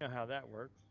know how that works.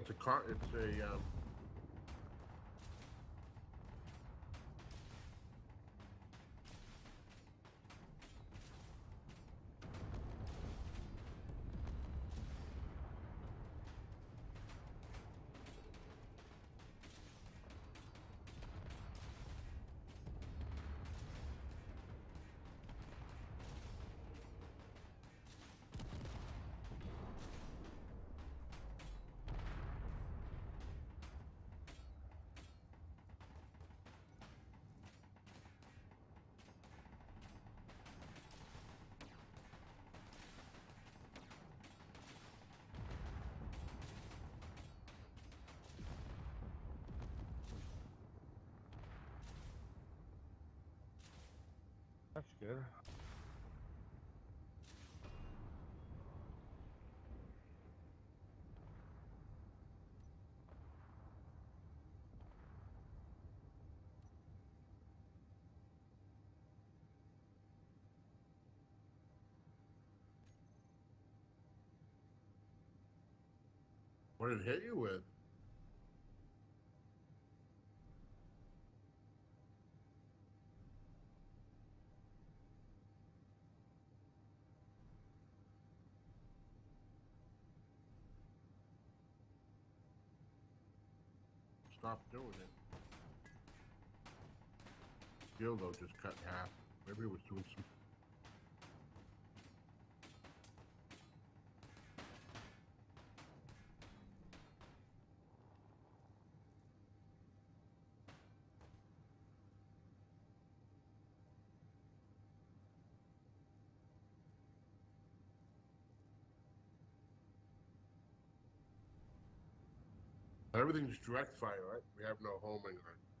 It's a car, it's a, um, That's good. what did it hit you with? Stop doing it. Dildo just cut in half. Maybe it was doing some. Everything's direct fire, right? We have no homing on.